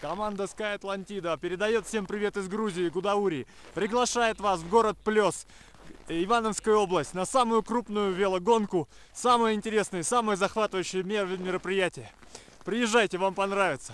Команда Sky Атлантида передает всем привет из Грузии, Гудаурии. Приглашает вас в город Плес, Ивановская область, на самую крупную велогонку, самое интересное, самое захватывающее мероприятие. Приезжайте, вам понравится.